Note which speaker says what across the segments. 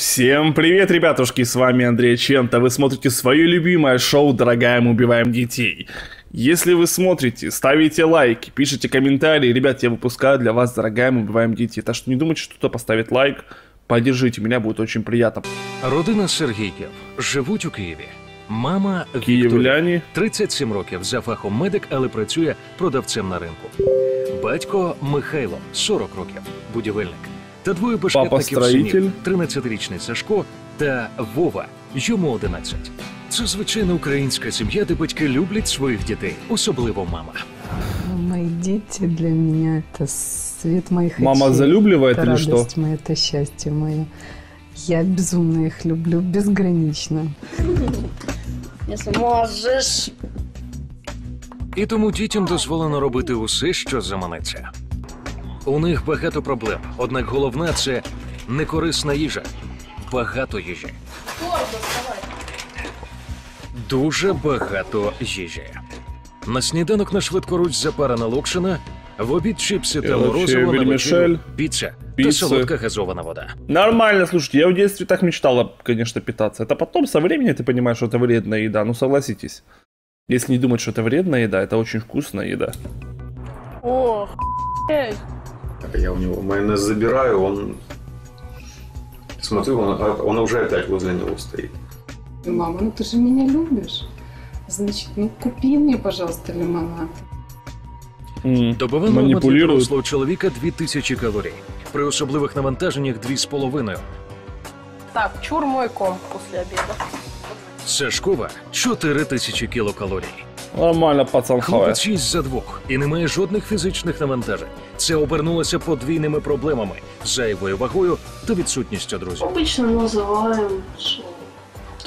Speaker 1: Всем привет, ребятушки, с вами Андрей Чента. Вы смотрите свое любимое шоу «Дорогая, мы убиваем детей». Если вы смотрите, ставите лайки, пишите комментарии. Ребят, я выпускаю для вас «Дорогая, мы убиваем детей». Так что не думайте, что кто-то поставит лайк. Поддержите меня, будет очень приятно.
Speaker 2: Родина Сергійків живуть у Києві. Мама Вікторія,
Speaker 1: Київляні.
Speaker 2: 37 років за фахом медик, але працює продавцем на ринку. Батько Михайло 40 років, будівельник. Та двоє бешкетників
Speaker 1: строїтель.
Speaker 2: синів 13-річний Сашко та Вова, йому 11. Це звичайна українська сім'я, де батьки люблять своїх дітей, особливо мама.
Speaker 3: Мои дети для меня это свет моих
Speaker 1: Мама
Speaker 3: очей.
Speaker 1: залюбливает
Speaker 3: это
Speaker 1: или что?
Speaker 3: радость моя, это счастье мое. Я безумно их люблю, безгранично.
Speaker 4: Если можешь.
Speaker 2: І тому дітям дозволено робити усе, що заманеться. У них багато проблем, однак головна це некорисна їжа. Багато їжі. Дуже багато їжі. На сніданок на швидкоруч запарена локшина, в обід чіпси та
Speaker 1: Короче,
Speaker 2: морозиво на
Speaker 1: вермішель,
Speaker 2: вечерю, піца та
Speaker 1: піци.
Speaker 2: солодка газована вода.
Speaker 1: Нормально, слушайте, я в детстве так мечтала, конечно, питаться. Это потом, со временем ты понимаешь, что это вредная еда. Ну, согласитесь. Если не думать, что это вредная еда, это очень вкусная еда.
Speaker 4: Ох, эй.
Speaker 5: Так я у него майонез забираю, он... Смотрю, он, он уже опять возле него стоит.
Speaker 6: Мама, ну ты же меня любишь. Значит, ну купи мне, пожалуйста, лимонад.
Speaker 2: Добова норма для дорослого чоловіка 2000 калорій. При особливих навантаженнях 2,5.
Speaker 4: Так, чур мой ком после обеда.
Speaker 2: Сашкова 4000 кілокалорій.
Speaker 1: Нормально, пацан хавает.
Speaker 2: Хлопець 6 за двох і не має жодних фізичних навантажень. Це обернулося подвійними проблемами, зайвою вагою та відсутністю друзів.
Speaker 7: Обычно называем что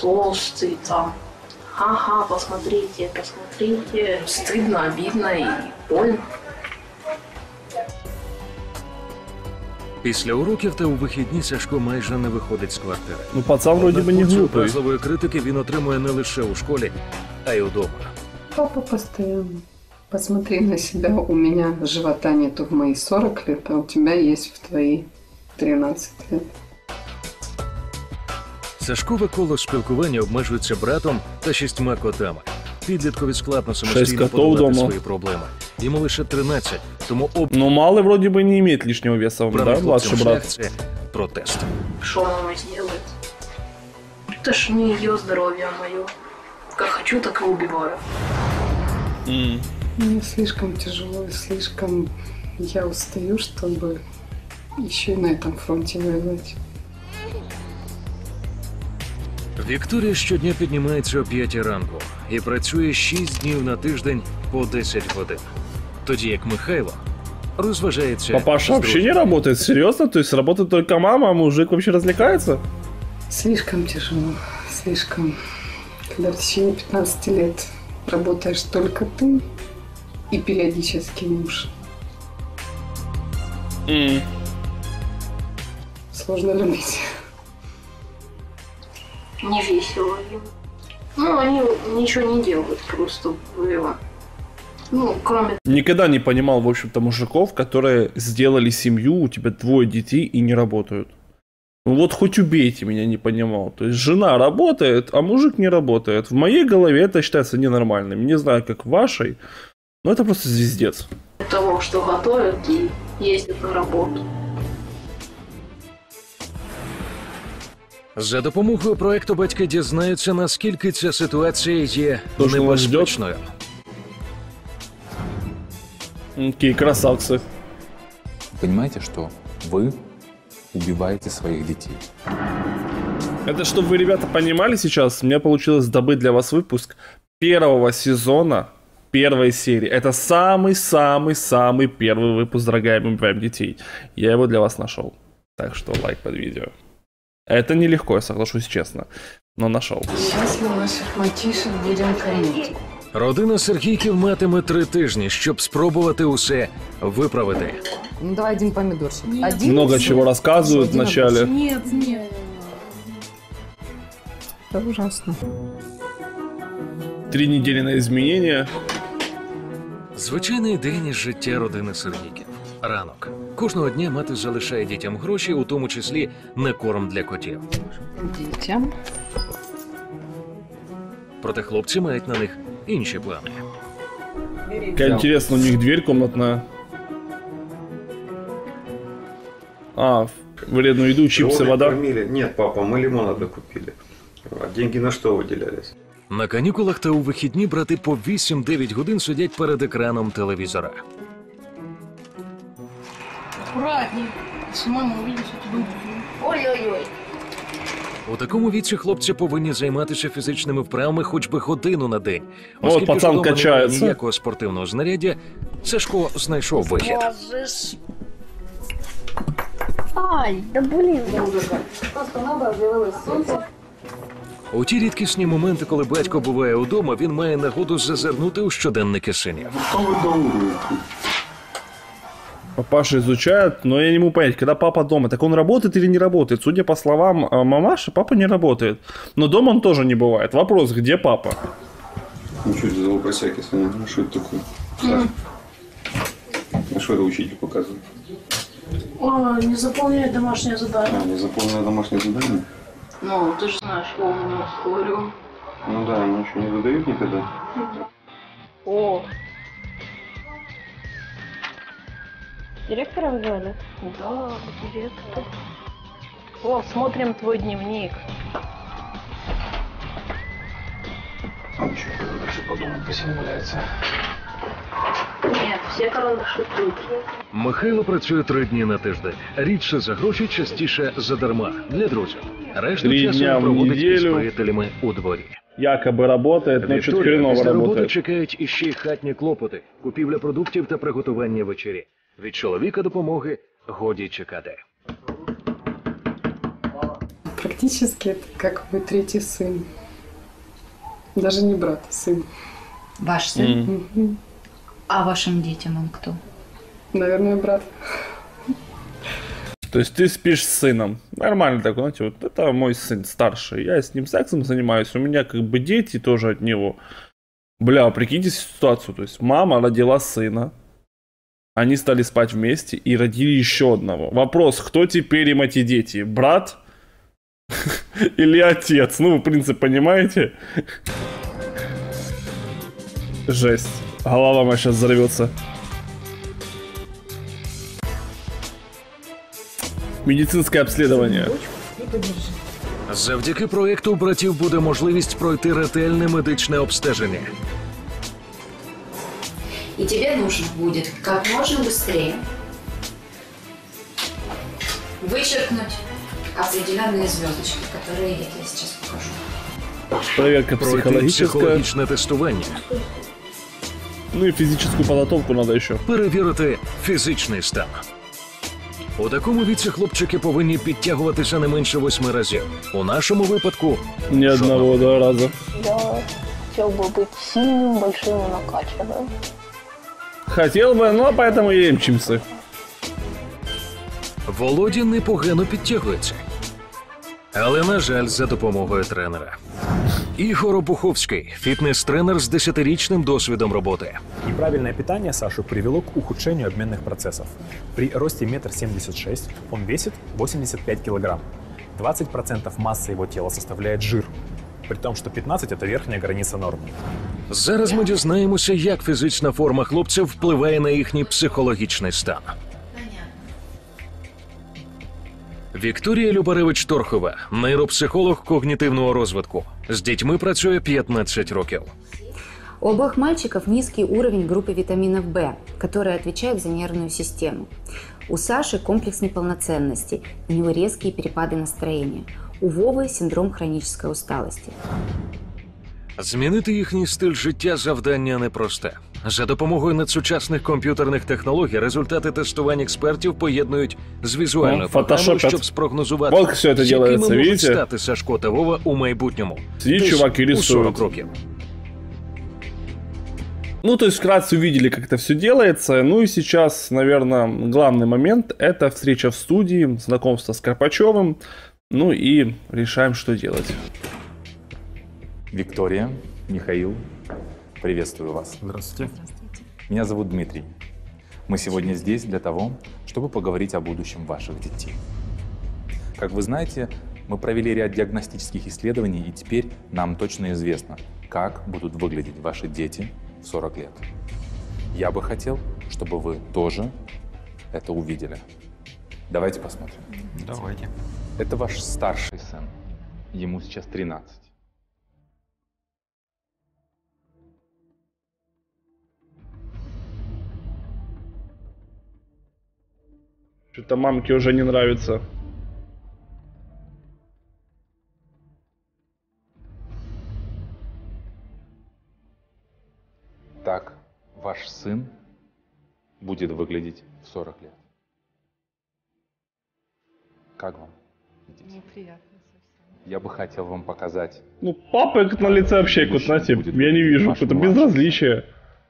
Speaker 7: толстый там. Ага, посмотрите, посмотрите. Стыдно, обидно и больно.
Speaker 2: Після уроків та у вихідні Сашко майже не виходить з квартири.
Speaker 1: Ну, пацан вроде
Speaker 2: Однак
Speaker 1: бы не
Speaker 2: порцію
Speaker 1: глупый.
Speaker 2: образливої критики він отримує не лише у школі, а й удома.
Speaker 6: Папа постоянно. Посмотри на себя, у меня живота нету в мои 40 лет, а у тебя есть в твои 13 лет.
Speaker 2: Сашкове коло спілкування обмежується братом та шістьма котами. Підліткові складно самостійно
Speaker 1: котов
Speaker 2: подолати
Speaker 1: дома.
Speaker 2: свої проблеми. Йому лише 13, тому
Speaker 1: Но малый вроде бы не имеет лишнего веса,
Speaker 2: обраний
Speaker 1: да, младший
Speaker 2: хлопцем шлях
Speaker 1: брат?
Speaker 2: це протест.
Speaker 7: Что мама сделает? Это ж не ее здоровье, а мое. Как хочу, так и убиваю.
Speaker 1: М.
Speaker 6: Мне слишком тяжело и слишком я устаю, чтобы еще и на этом фронте воевать.
Speaker 2: Вікторія щодня піднімається о 5 ранку і працює 6 днів на тиждень по 10 годин. Тоді як Михайло розважається.
Speaker 1: Папаша
Speaker 2: з
Speaker 1: вообще не
Speaker 2: друзями.
Speaker 1: работает, серьезно? То есть работает только мама, а мужик вообще развлекается?
Speaker 6: Слишком тяжело, слишком. Когда в течение 15 лет работаешь только ты и периодически муж.
Speaker 1: М.
Speaker 6: Сложно любить.
Speaker 7: Не весело им. Ну, они ничего не делают, просто было. Ну, кроме
Speaker 1: Никогда не понимал, в общем-то, мужиков, которые сделали семью, у тебя двое детей и не работают. Ну вот хоть убейте меня, не понимал. То есть жена работает, а мужик не работает. В моей голове это считается ненормальным. Не знаю, как в вашей, но это просто звездец.
Speaker 7: того, что готовят и ездят на работу.
Speaker 2: За допомогою проекту батьки дізнаються, наскільки ця ситуація є
Speaker 1: То, що вас ждет?
Speaker 2: небезпечною.
Speaker 1: М, Какие красавцы.
Speaker 8: Понимаете, что вы убиваете своих детей.
Speaker 1: Это чтобы вы, ребята, понимали сейчас, у меня получилось добыть для вас выпуск первого сезона первой серии. Это самый-самый-самый первый выпуск, дорогая, мы убиваем детей. Я его для вас нашел. Так что лайк под видео. Это нелегко, я соглашусь честно, но нашел.
Speaker 6: Сейчас мы наших мальчишек будем кормить.
Speaker 2: Родина Сергійків матиме три тижні, щоб спробувати усе виправити.
Speaker 3: Ну давай один помидорчик. Один
Speaker 1: Много
Speaker 3: и всё.
Speaker 1: чего рассказывают
Speaker 3: Один
Speaker 1: вначале.
Speaker 4: Нет, нет.
Speaker 3: Это ужасно.
Speaker 1: Три недели на изменения.
Speaker 2: Звичайний день із життя родини Сергійків. Ранок. Кожного дня мати залишає дітям гроші, у тому числі на корм для котів.
Speaker 3: Детям.
Speaker 2: Проте хлопці мають на них інші плани.
Speaker 1: Как интересно, у них дверь комнатная. А, вредную еду, чипсы,
Speaker 5: Кролик
Speaker 1: вода.
Speaker 5: кормили. Нет, папа, мы лимонады купили. А деньги на что выделялись?
Speaker 2: На канікулах та у вихідні брати по 8-9 годин сидять перед екраном телевізора.
Speaker 4: Аккуратней. Если мама увидит, я тебя убью.
Speaker 7: Ой-ой-ой.
Speaker 2: У такому віці хлопці повинні займатися фізичними вправами хоч би годину на день.
Speaker 1: О,
Speaker 2: Оскільки
Speaker 1: пацан
Speaker 2: немає
Speaker 1: качається.
Speaker 2: ніякого спортивного знаряддя, Сашко знайшов вихід.
Speaker 7: Можешь. Ай, да блин. Просто небо объявилось солнце.
Speaker 2: У ті рідкісні моменти, коли батько буває удома, він має нагоду зазирнути у щоденники синів.
Speaker 1: Папаша изучает, но я не могу понять, когда папа дома, так он работает или не работает? Судя по словам э, мамаши, папа не работает. Но дома он тоже не бывает. Вопрос, где папа?
Speaker 5: Ну что это за лопасяки, Саня? Ну что это такое? Саша. А что это учитель показывает?
Speaker 4: О, не заполняй домашнее задание.
Speaker 5: А, не заполнено домашнее задание?
Speaker 4: Ну, ты же знаешь, я умно говорю.
Speaker 5: Ну да, они еще не задают никогда.
Speaker 7: О. Директора взяли?
Speaker 4: Да, директор. О, смотрим твой дневник.
Speaker 5: А еще дальше подумать, посему валяется.
Speaker 7: Нет, все карандаши тут.
Speaker 2: Михайло працює три дні на тиждень. Рідше за гроші, частіше задарма для друзів. Решту
Speaker 1: Три
Speaker 2: часу
Speaker 1: дня в
Speaker 2: проводить із
Speaker 1: неділю.
Speaker 2: приятелями у дворі.
Speaker 1: Якобы работает, но что-то
Speaker 2: Вікторія
Speaker 1: хреново
Speaker 2: після роботи
Speaker 1: работает.
Speaker 2: чекають іще й хатні клопоти, купівля продуктів та приготування вечері. Від чоловіка допомоги годі чекати.
Speaker 6: Практически это как мой третий сын. Даже не брат, а сын.
Speaker 3: Ваш сын.
Speaker 1: М.
Speaker 6: Мгм.
Speaker 3: А вашим детям он кто?
Speaker 6: Наверное, брат.
Speaker 1: То есть ты спишь с сыном. Нормально так, знаете, вот это мой сын старший. Я с ним сексом занимаюсь. У меня как бы дети тоже от него. Бля, прикиньте ситуацию. То есть мама родила сына. они стали спать вместе и родили еще одного. Вопрос, кто теперь им эти дети? Брат? Или отец? Ну, вы принцип понимаете? Жесть. Голова моя сейчас взорвется. Медицинское обследование.
Speaker 2: Завдяки проекту братів буде можливість пройти ретельне медичне обстеження.
Speaker 9: И тебе нужно будет как можно быстрее вычеркнуть определенные звездочки, которые я тебе сейчас покажу.
Speaker 1: Проверка
Speaker 2: Пройти
Speaker 1: психологическая.
Speaker 2: психологічне тестування,
Speaker 1: Ну и физическую подготовку надо еще.
Speaker 2: перевірити фізичний стан. У такому віці хлопчики повинні підтягуватися не менше восьми разів. У нашому випадку
Speaker 1: Ни одного два раза.
Speaker 4: Я хотел бы быть сильным, большим и накачанным.
Speaker 1: Хотел бы, но поэтому и ем чимсы.
Speaker 2: Володя непогано підтягується. Але, на жаль, за допомогою тренера. Ігор Обуховський, фітнес-тренер з 10-річним досвідом роботи.
Speaker 10: Неправильное питание Сашу привело к ухудшению обменных процессов. При росте 1,76 м он весит 85 килограмм. 20% массы его тела составляет жир, при том, что 15 – это верхняя граница нормы.
Speaker 2: Зараз ми дізнаємося, як фізична форма хлопців впливає на їхній психологічний стан. Вікторія Любаревич Торхова, нейропсихолог когнітивного розвитку. З дітьми працює 15 років.
Speaker 9: У обоих мальчиков низкий уровень группы витаминов В, которые отвечают за нервную систему. У Саши комплекс неполноценности, у него резкие перепады настроения. У Вовы синдром хронической усталости.
Speaker 2: Змінити їхній стиль життя завдання непросте. За допомогою надсучасних комп'ютерних технологій результати тестувань експертів поєднують з візуальною
Speaker 1: Ну,
Speaker 2: програмою,
Speaker 1: фотошопять.
Speaker 2: щоб спрогнозувати,
Speaker 1: Вот как всё это
Speaker 2: якими
Speaker 1: делается,
Speaker 2: можуть
Speaker 1: видите?
Speaker 2: стати Сашко та Вова у майбутньому.
Speaker 1: Сидит
Speaker 2: Десь
Speaker 1: чувак и
Speaker 2: у
Speaker 1: рисует.
Speaker 2: 40 років.
Speaker 1: Ну, то есть вкратце увидели, как это все делается. Ну и сейчас, наверное, главный момент – это встреча в студии, знакомство с Карпачевым. ну и решаем, что делать.
Speaker 8: Виктория, Михаил, приветствую вас.
Speaker 10: Здравствуйте.
Speaker 8: Меня зовут Дмитрий. Мы сегодня здесь для того, чтобы поговорить о будущем ваших детей. Как вы знаете, мы провели ряд диагностических исследований, и теперь нам точно известно, как будут выглядеть ваши дети в 40 лет. Я бы хотел, чтобы вы тоже это увидели. Давайте посмотрим.
Speaker 11: Давайте.
Speaker 8: Это ваш старший сын. Ему сейчас 13.
Speaker 1: Что-то мамке уже не нравится.
Speaker 8: Так ваш сын будет выглядеть в 40 лет. Как вам?
Speaker 3: Неприятно.
Speaker 8: Я бы хотел вам показать
Speaker 1: Ну, папа как на лице вообще, вот, знаете, я не вижу, какое-то безразличие.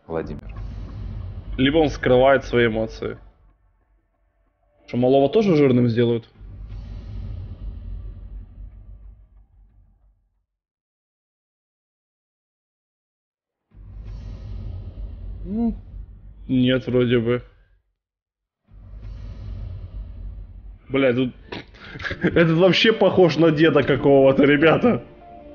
Speaker 8: Владимир.
Speaker 1: Либо он скрывает свои эмоции. Что, малого тоже жирным сделают? Ну, нет, вроде бы. Бля, тут... Этот вообще похож на деда какого-то, ребята.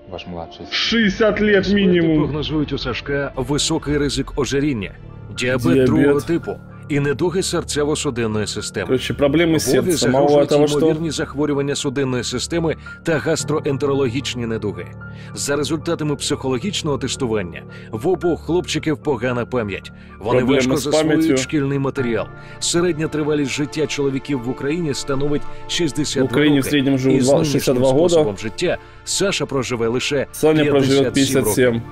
Speaker 8: Ваш младший сын.
Speaker 1: 60 лет
Speaker 2: Експерти
Speaker 1: мінімум.
Speaker 2: прогнозують у Сашка високий ризик ожиріння, діабет,
Speaker 1: Діабет.
Speaker 2: другого типу і недуги серцево-судинної системи.
Speaker 1: Короче, проблемы
Speaker 2: Вові
Speaker 1: сердца. Мало того, что...
Speaker 2: ймовірні захворювання судинної системи та гастроентерологічні недуги. За результатами психологічного тестування в обох хлопчиків погана пам'ять. Вони
Speaker 1: Проблеми
Speaker 2: важко засвоюють шкільний матеріал. Середня тривалість життя чоловіків в Україні становить 62
Speaker 1: В Україні в середньому живуть
Speaker 2: І з
Speaker 1: два-
Speaker 2: нинішнім
Speaker 1: 62 года.
Speaker 2: способом життя Саша проживе лише
Speaker 1: Саня
Speaker 2: 57
Speaker 1: проживет
Speaker 2: років.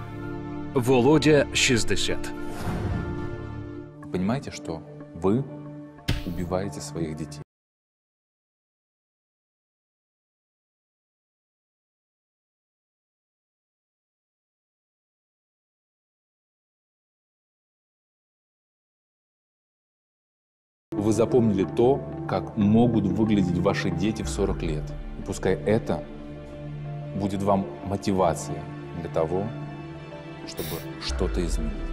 Speaker 2: Володя 60.
Speaker 8: Понимаете, что вы убиваете своих детей? Вы запомнили то, как могут выглядеть ваши дети в 40 лет. И пускай это будет вам мотивация для того, чтобы что-то изменить.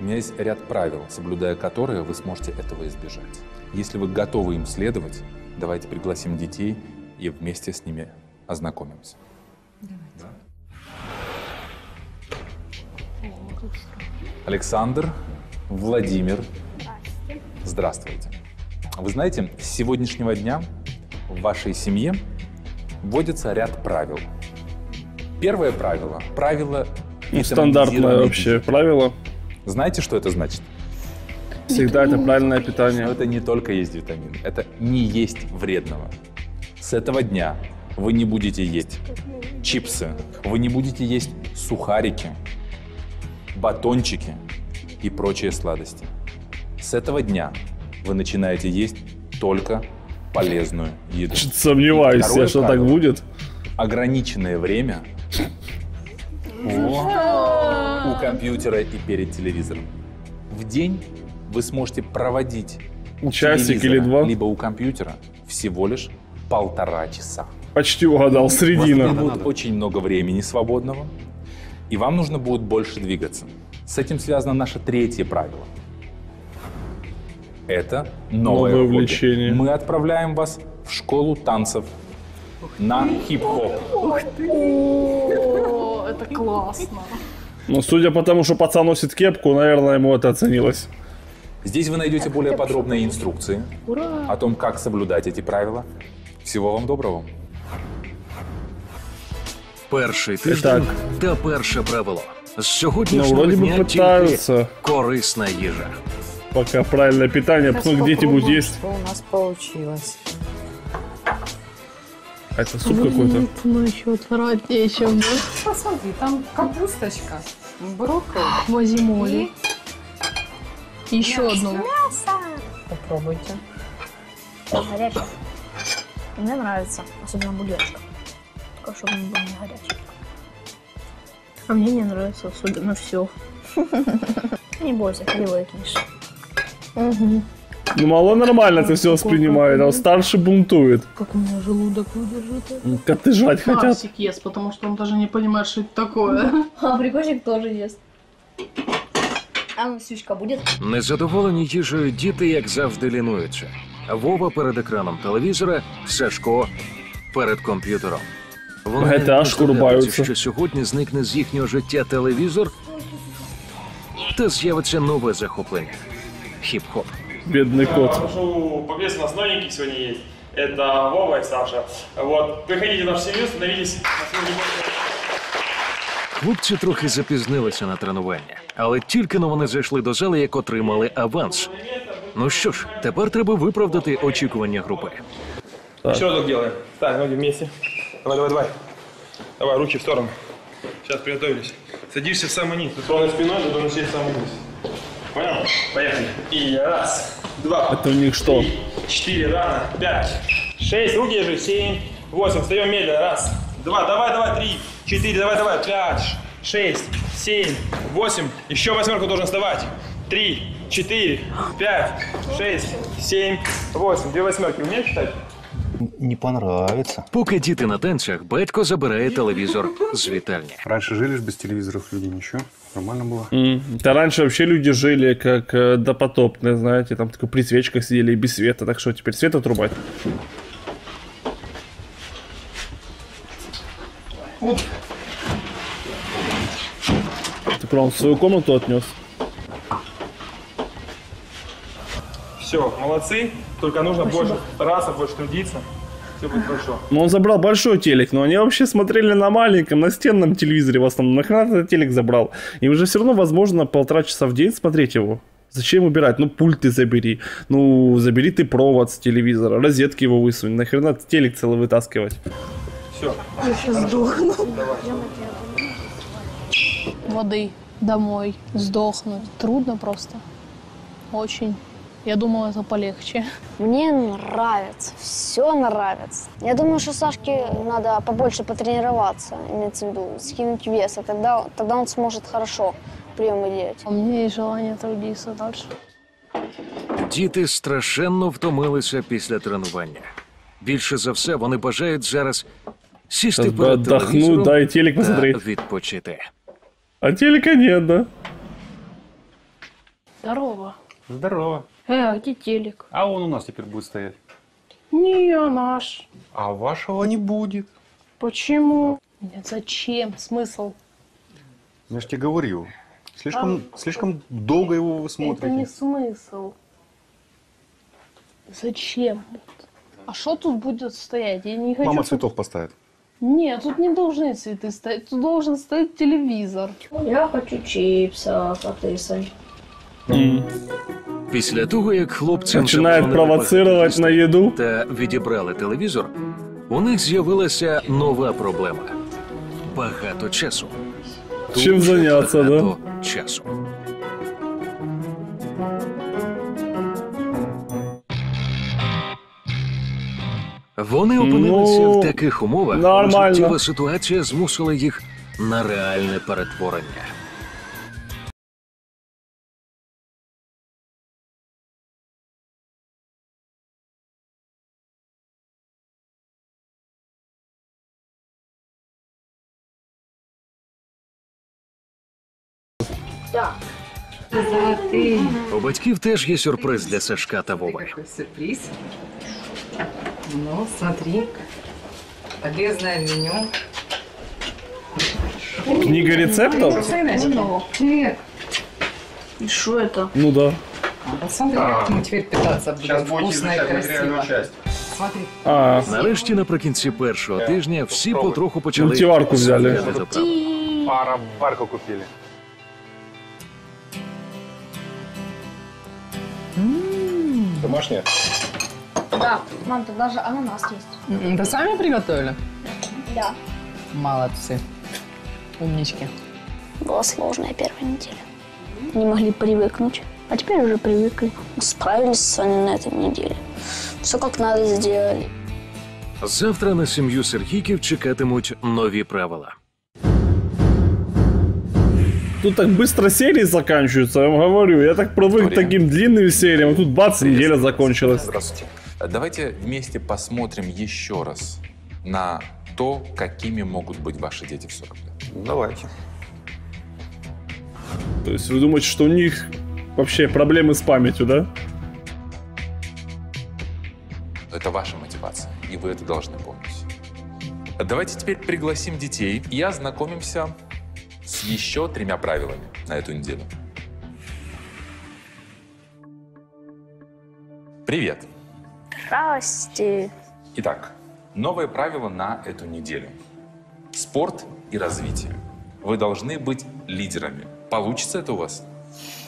Speaker 8: У меня есть ряд правил, соблюдая которые вы сможете этого избежать. Если вы готовы им следовать, давайте пригласим детей и вместе с ними ознакомимся. Александр, Владимир, здравствуйте. Вы знаете, с сегодняшнего дня в вашей семье вводится ряд правил. Первое правило – правило
Speaker 1: Ну, стандартное вообще правило.
Speaker 8: Знаете, что это значит?
Speaker 1: Всегда это правильное питание.
Speaker 8: Но это не только есть витамины, это не есть вредного. С этого дня вы не будете есть чипсы, вы не будете есть сухарики, батончики и прочие сладости. С этого дня вы начинаете есть только полезную еду.
Speaker 1: Чё-то сомневаюсь, я, что так
Speaker 8: правило.
Speaker 1: будет.
Speaker 8: Ограниченное время у компьютера и перед телевизором. В день вы сможете проводить у
Speaker 1: Часик или два.
Speaker 8: либо у компьютера всего лишь полтора часа.
Speaker 1: Почти угадал,
Speaker 8: У вас
Speaker 1: средина.
Speaker 8: будет очень много времени свободного, и вам нужно будет больше двигаться. С этим связано наше третье правило. Это новое,
Speaker 1: Новое
Speaker 8: хобби.
Speaker 1: увлечение.
Speaker 8: Мы отправляем вас в школу танцев на хип-хоп.
Speaker 4: О, это классно.
Speaker 1: Ну, судя по тому, что пацан носит кепку, наверное, ему это оценилось.
Speaker 8: Здесь вы найдете более подробные инструкции
Speaker 4: Ура!
Speaker 8: о том, как соблюдать эти правила. Всего вам доброго.
Speaker 2: Перший тиждень та перше правило. З
Speaker 1: Ну,
Speaker 2: сьогоднішнього
Speaker 1: вроде бы
Speaker 2: дня
Speaker 1: пытаются.
Speaker 2: тільки корисна їжа.
Speaker 1: Пока правильное питание, потом где-нибудь есть.
Speaker 12: Что у нас получилось?
Speaker 1: А это суп какой-то.
Speaker 4: Ну еще отвратнее, чем?
Speaker 3: Посмотри, там капусточка, брокколи.
Speaker 4: Мазимоли. Еще одно.
Speaker 12: Попробуйте.
Speaker 7: Горячий. Мне нравится, особенно бульончик. Только чтобы он был не горячий. А мне не нравится особенно все. Не бойся, привыкнешь. Угу.
Speaker 1: Ну, мало нормально это все воспринимает, а вот старший бунтует.
Speaker 4: Как у меня желудок выдержит.
Speaker 1: Ну, Коты жрать хотят.
Speaker 4: Марсик ест, потому что он даже не понимает, что это такое.
Speaker 7: А прикольчик тоже ест. А Насюшка будет?
Speaker 2: Незадоволені їжею діти, як завжди, лінуються. Вова перед екраном телевізора, Сашко перед комп'ютером. Вони
Speaker 1: GTA
Speaker 2: не
Speaker 1: шкуру
Speaker 2: здогадуються,
Speaker 1: баються.
Speaker 2: що сьогодні зникне з їхнього життя телевізор, та з'явиться нове захоплення хіп-хоп.
Speaker 1: Бедный кот.
Speaker 11: Прошу поприветствовать, у нас новенький сегодня есть. Это Вова и Саша. Вот, приходите в нашу семью, становитесь на свою любовь.
Speaker 2: Хлопці трохи запізнилися на тренування, але тільки но вони зайшли до зали, як отримали аванс. Ну що ж, тепер треба виправдати очікування групи.
Speaker 11: Еще разок делаем. Так, ноги вместе. Давай, давай, давай. Давай, руки в сторону. Сейчас приготовились. Садишься в самый низ. Наклонной спиной, ты должен сесть в самый низ. Понял? Поехали. И раз, два,
Speaker 1: Это у них что?
Speaker 11: три, четыре, рано, пять, шесть, руки держи, семь, восемь, встаем медленно, раз, два, давай, давай, три, четыре, давай, давай, пять, шесть, семь, восемь, еще восьмерку должен вставать, три, четыре, пять, шесть, семь, восемь, две восьмерки, умеешь считать?
Speaker 13: Не понравится.
Speaker 2: Поки діти на танцях, батько забирає телевізор з вітальні.
Speaker 13: Раньше жили ж без телевизоров люди, ничего, нормально было.
Speaker 1: М, Да раньше вообще люди жили как э, допотопные, знаете, там только при свечках сидели и без света, так что теперь свет отрубать. Ты прям в свою комнату отнес.
Speaker 11: Все, молодцы, только нужно больше стараться, больше трудиться, все будет хорошо.
Speaker 1: Ну, он забрал большой телек, но они вообще смотрели на маленьком, настенном телевизоре в основном. Нахрена ты этот телек забрал? Им уже все равно возможно полтора часа в день смотреть его. Зачем убирать? Ну, пульт ты забери. Ну, забери ты провод с телевизора, розетки его высунь. Нахрена ты телек целый вытаскивать?
Speaker 11: Все.
Speaker 4: Я сейчас сдохну. Воды домой, сдохнуть. Трудно просто. Очень. Я думала, это полегче.
Speaker 7: Мне нравится, все нравится. Я думаю, что Сашке надо побольше потренироваться, имеется в виду, скинуть вес, и тогда, тогда он сможет хорошо приемы делать.
Speaker 4: У меня есть желание трудиться дальше.
Speaker 2: Діти страшенно втомилися після тренування. Більше за все, вони бажають зараз сісти
Speaker 1: Сейчас бы
Speaker 2: перед
Speaker 1: отдохнуть,
Speaker 2: телевізором
Speaker 1: да, и телек
Speaker 2: та
Speaker 1: посмотреть.
Speaker 2: відпочити.
Speaker 1: А телека нет, да?
Speaker 4: Здорово.
Speaker 13: Здорово.
Speaker 4: Э, а где телек?
Speaker 13: А он у нас теперь будет стоять.
Speaker 4: Не, наш.
Speaker 13: А вашего не будет.
Speaker 4: Почему? Нет, зачем? Смысл?
Speaker 13: Я же тебе говорил. Слишком, слишком долго его вы смотрите.
Speaker 4: Это не смысл. Зачем? А что тут будет стоять? Я не хочу.
Speaker 13: Мама цветов поставит.
Speaker 4: Нет, тут не должны цветы стоять. Тут должен стоять телевизор.
Speaker 7: Я хочу чипсов, а ты, Сань?
Speaker 2: Після того, як хлопцям
Speaker 1: Начинает
Speaker 2: заборонили
Speaker 1: провоцировать на еду.
Speaker 2: та відібрали телевізор, у них з'явилася нова проблема багато часу.
Speaker 1: Чим
Speaker 2: Дуже
Speaker 1: заняться, да?
Speaker 2: багато часу. Вони опинилися
Speaker 1: Ну,
Speaker 2: в таких умовах,
Speaker 1: нормально.
Speaker 2: життєва ситуація змусила їх на реальне перетворення.
Speaker 9: Золотые.
Speaker 2: У батьків теж є сюрприз для Сашка та Вови.
Speaker 12: Какой сюрприз. Ну, смотри. Полезное меню.
Speaker 1: Книга рецептов?
Speaker 12: Привет.
Speaker 4: И что это?
Speaker 1: Ну да.
Speaker 12: А, Посмотри, как мы теперь питаться будем. Вкусно и красиво. Смотри.
Speaker 1: А,
Speaker 2: Нарешті, наприкінці першого тижня, всі потроху почали
Speaker 1: Мультиварку взяли.
Speaker 2: звикати до правил.
Speaker 13: Пара, парку купили. Домашняя?
Speaker 7: Да, мам, тут даже ананас есть.
Speaker 12: М, Вы сами приготовили?
Speaker 7: Да.
Speaker 12: Молодцы. Умнички.
Speaker 7: Была сложная первая неделя. Не могли привыкнуть. А теперь уже привыкли. Справились с вами на этой неделе. Все как надо сделали.
Speaker 2: Завтра на сім'ю Сергійків чекатимуть нові правила.
Speaker 1: Тут так быстро серии заканчиваются, я вам говорю. Я так привык к таким длинным сериям, а тут бац, неделя закончилась.
Speaker 8: Здравствуйте. Давайте вместе посмотрим еще раз на то, какими могут быть ваши дети в 40 лет.
Speaker 5: Давайте.
Speaker 1: То есть вы думаете, что у них вообще проблемы с памятью, да?
Speaker 8: Это ваша мотивация, и вы это должны помнить. Давайте теперь пригласим детей и ознакомимся с еще тремя правилами на эту неделю. Привет!
Speaker 7: Здрасте.
Speaker 8: Итак, новые правила на эту неделю. Спорт и развитие. Вы должны быть лидерами. Получится это у вас?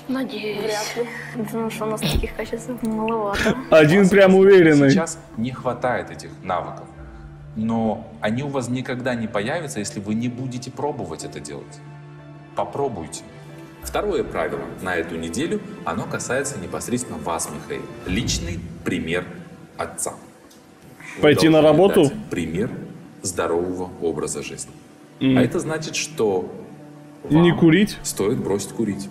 Speaker 7: Надеюсь. Вряд ли. Думаю, что у нас таких качеств маловато.
Speaker 1: Один прям уверенный.
Speaker 8: Сейчас не хватает этих навыков. Но они у вас никогда не появятся, если вы не будете пробовать это делать. Попробуйте. Второе правило на эту неделю, оно касается непосредственно вас, Михаил. Личный пример отца. Вы
Speaker 1: Пойти на работу?
Speaker 8: Пример здорового образа жизни.
Speaker 1: М.
Speaker 8: А это значит, что
Speaker 1: Не
Speaker 8: вам
Speaker 1: курить?
Speaker 8: стоит бросить курить.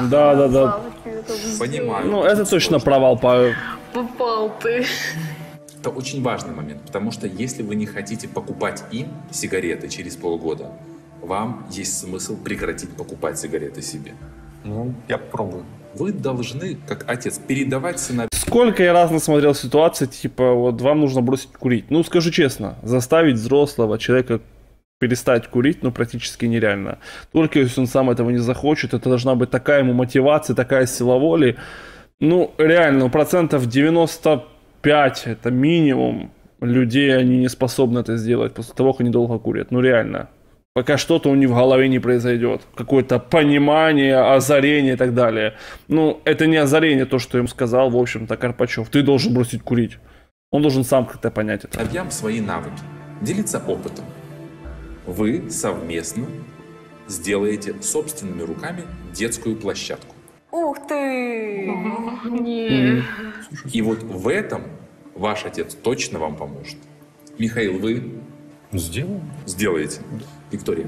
Speaker 1: Да, да, да.
Speaker 8: Понимаю.
Speaker 1: Ну, это точно провал по...
Speaker 7: Попал ты.
Speaker 8: Это очень важный момент, потому что если вы не хотите покупать им сигареты через полгода, вам есть смысл прекратить покупать сигареты себе.
Speaker 13: Ну, я попробую.
Speaker 8: Вы должны, как отец, передавать сына.
Speaker 1: Сколько я раз насмотрел ситуации, типа, вот вам нужно бросить курить. Ну, скажу честно, заставить взрослого человека перестать курить, ну, практически нереально. Только если он сам этого не захочет, это должна быть такая ему мотивация, такая сила воли. Ну, реально, процентов 90 5 это минимум людей, они не способны это сделать после того, как они долго курят. Ну реально. Пока что-то у них в голове не произойдет. Какое-то понимание, озарение и так далее. Ну, это не озарение, то, что им сказал, в общем-то, Карпачев. Ты должен бросить курить. Он должен сам как-то понять это.
Speaker 8: Объям свои навыки. Делиться опытом. Вы совместно сделаете собственными руками детскую площадку.
Speaker 7: Ух ты! Не.
Speaker 8: И вот в этом ваш отец точно вам поможет. Михаил, вы
Speaker 13: Сделаю.
Speaker 8: сделаете. Виктория,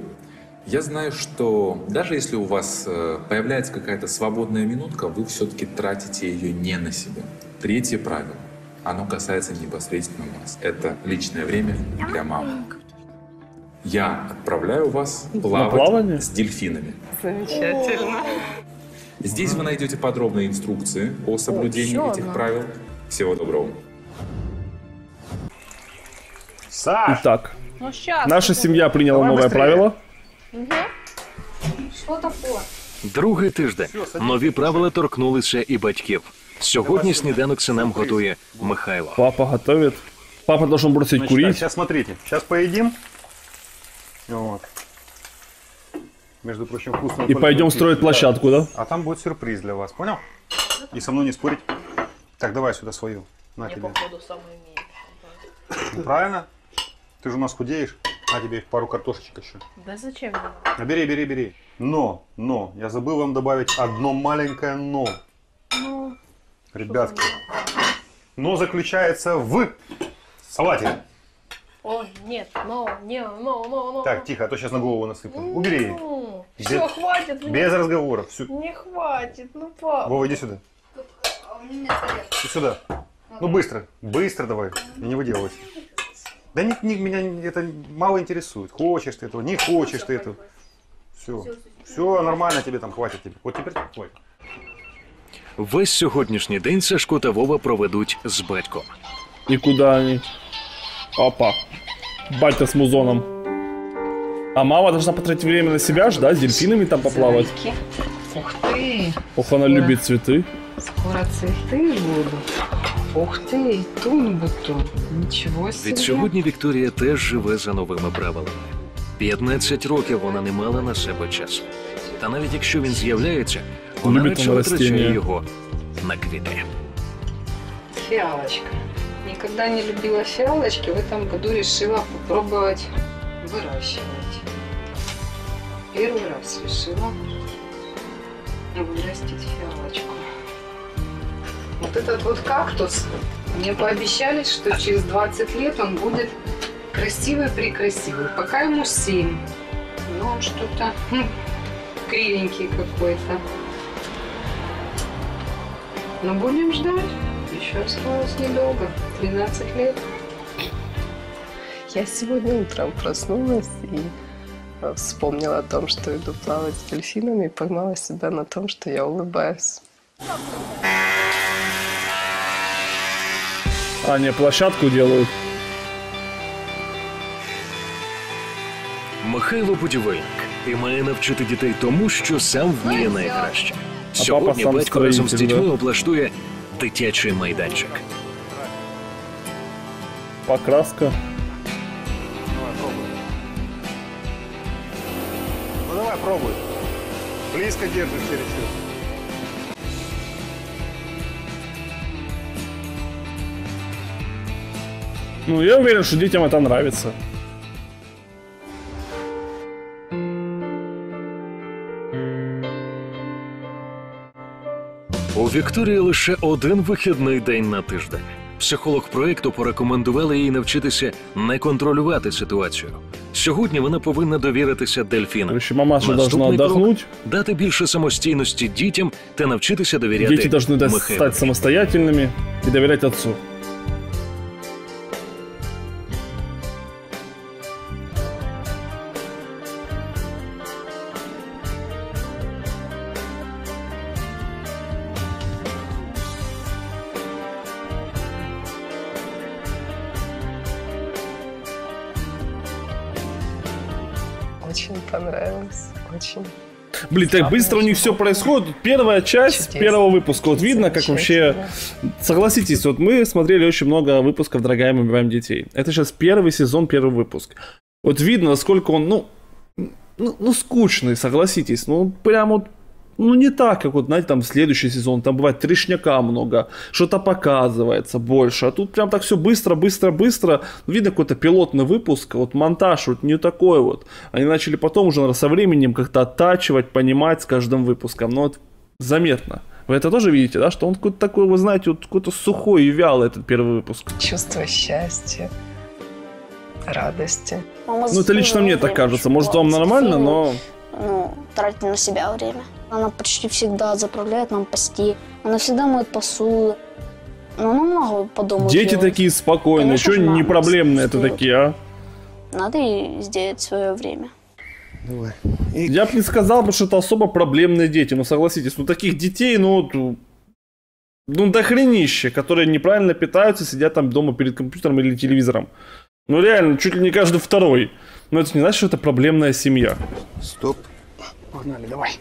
Speaker 8: я знаю, что даже если у вас э, появляется какая-то свободная минутка, вы все-таки тратите ее не на себя. Третье правило. Оно касается непосредственно вас. Это личное время для мамы. Я отправляю вас плавать с дельфинами.
Speaker 6: Замечательно.
Speaker 8: Здесь вы найдете подробные инструкции о соблюдении
Speaker 6: еще
Speaker 8: этих
Speaker 6: одна.
Speaker 8: правил. Всего доброго.
Speaker 13: Саш!
Speaker 1: Итак,
Speaker 4: Ну, сейчас.
Speaker 1: наша семья приняла
Speaker 13: Давай
Speaker 1: новое
Speaker 13: быстрее.
Speaker 1: правило.
Speaker 7: Що таке?
Speaker 2: Другий тиждень. Нові правила торкнулися і батьків. Сьогодні сніданок синам готує Михайло.
Speaker 1: Папа готовит. Папа должен бросить
Speaker 13: Значит, так,
Speaker 1: курить.
Speaker 13: сейчас смотрите. Сейчас поедим. Вот. Между прочим, вкусно.
Speaker 1: И пойдем строить площадку, да?
Speaker 13: А там будет сюрприз для вас, понял? И со мной не спорить. Так, давай сюда свою. На тебе.
Speaker 4: Походу, имеет.
Speaker 13: Ну, правильно? Ты же у нас худеешь. На тебе пару картошечек еще.
Speaker 4: Да зачем мне?
Speaker 13: А бери, бери, бери. Но, но, я забыл вам добавить одно маленькое но.
Speaker 4: Ну,
Speaker 13: Ребятки. Но заключается в салате.
Speaker 4: Ой, нет, но, не, но, но, но.
Speaker 13: Так, тихо, а то сейчас на голову насыплю. Убери.
Speaker 4: Все,
Speaker 13: Без-
Speaker 4: хватит. мне.
Speaker 13: Без разговоров. Всю-
Speaker 4: Не хватит, ну папа.
Speaker 13: Вова, иди сюда. Иди сюда. Ну быстро, быстро давай. И не выделывайся. Да не, не- меня это мало интересует. Хочешь ты этого, не хочешь ты этого. Все. Все нормально тебе там, хватит тебе. Вот теперь хватит.
Speaker 2: Весь сьогоднішній день Сашко та Вова проведуть з батьком.
Speaker 1: И куда они? Опа. Батя с музоном. А мама должна потратить время на себя же, да? С дельфинами там поплавать.
Speaker 12: Ух ты,
Speaker 1: Ох, она любит цветы.
Speaker 12: скоро цветы будут. Ух ты, тун-бутун. Ничего себе.
Speaker 2: Від сьогодні Вікторія теж живе за новими правилами. 15 років вона не мала на себе часу. Та навіть якщо він з'являється, вона
Speaker 1: Любить
Speaker 2: радше
Speaker 1: он
Speaker 2: витрачає
Speaker 1: растения.
Speaker 2: його на квіти.
Speaker 6: Фиалочка. Никогда не любила фиалочки, в этом году решила попробовать выращивать. Первый раз решила вырастить фиалочку. Вот этот вот кактус, мне пообещали, что через 20 лет он будет красивый-прекрасивый. Пока ему 7. Но он что-то хм, кривенький какой-то. Но будем ждать. Еще осталось недолго. 13 лет.
Speaker 4: Я сегодня утром проснулась и
Speaker 14: э, вспомнила о том, что иду плавать с дельфинами, и поймала себя на том, что я улыбаюсь.
Speaker 1: А, не, площадку делают.
Speaker 2: Михайло будівельник і має навчити дітей тому, що сам вміє найкраще. Сьогодні
Speaker 1: сам
Speaker 2: батько разом з
Speaker 1: строїтель,
Speaker 2: дітьми
Speaker 1: да?
Speaker 2: облаштує дитячий майданчик.
Speaker 1: Покраска.
Speaker 13: Ну давай, пробуй. Близко держишь чересчур.
Speaker 1: Ну, я уверен, что детям это нравится.
Speaker 2: У Вікторії лише один вихідний день на тиждень. Психолог проекту порекомендувала їй навчитися не контролювати ситуацію. Сьогодні вона повинна довіритися дельфінам.
Speaker 1: Короче, мамаша должна
Speaker 2: Наступний крок
Speaker 1: отдохнуть. –
Speaker 2: дати більше самостійності дітям та навчитися довіряти
Speaker 1: Дети должны да-
Speaker 2: Михайлові.
Speaker 1: стать самостоятельными и доверять отцу. Блин, так быстро у них все происходит. Первая часть первого выпуска. Вот видно, как вообще... Согласитесь, вот мы смотрели очень много выпусков «Дорогая, мы убиваем детей». Это сейчас первый сезон, первый выпуск. Вот видно, насколько он, ну, ну, ну, скучный, согласитесь. Ну, прям вот ну, не так, как вот, знаете, там следующий сезон, там бывает трешняка много, что-то показывается больше, а тут прям так все быстро, быстро, быстро, видно какой-то пилотный выпуск, вот монтаж вот не такой вот. Они начали потом уже наверное, со временем как-то оттачивать, понимать с каждым выпуском, но вот заметно. Вы это тоже видите, да, что он какой-то такой, вы знаете, вот какой-то сухой и вялый этот первый выпуск.
Speaker 14: Чувство счастья, радости.
Speaker 7: Мама
Speaker 1: Ну, это лично мне так кажется, может, вам нормально, но...
Speaker 7: ну, тратить на себя время. Она почти всегда заправляет нам постель. Она всегда моет посуду. Ну, она много по дому
Speaker 1: Дети
Speaker 7: делает.
Speaker 1: такие спокойные,
Speaker 7: Конечно
Speaker 1: что не проблемные это такие, а?
Speaker 7: Надо ей сделать свое время.
Speaker 13: Давай.
Speaker 1: Я бы не сказал, бы, что это особо проблемные дети. Ну, согласитесь, ну, таких детей, ну, ну, дохренище, которые неправильно питаются, сидят там дома перед компьютером или телевизором. Ну, реально, чуть ли не каждый второй. Но это не значит, что это проблемная семья.
Speaker 13: Стоп. Погнали, давай.